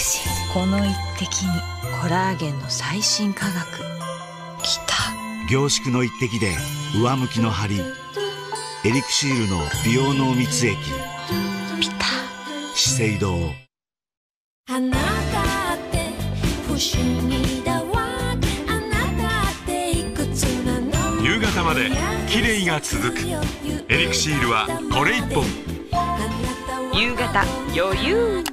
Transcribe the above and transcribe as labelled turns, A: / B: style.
A: しい。この一滴にコラーゲンの最新科学。きた。
B: 凝縮の一滴で上向きの張りエリクシールの美容濃密液。
A: ピタ
B: 資生堂。
C: あなたって不思議だわ。あなたっていくつなの。
D: 夕方まで綺麗が続く。エリクシールはこれ一本。
A: 夕方余裕。